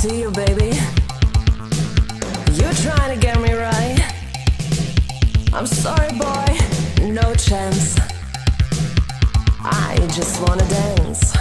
see you, baby. You're trying to get me right. I'm sorry, boy, no chance. I just wanna dance.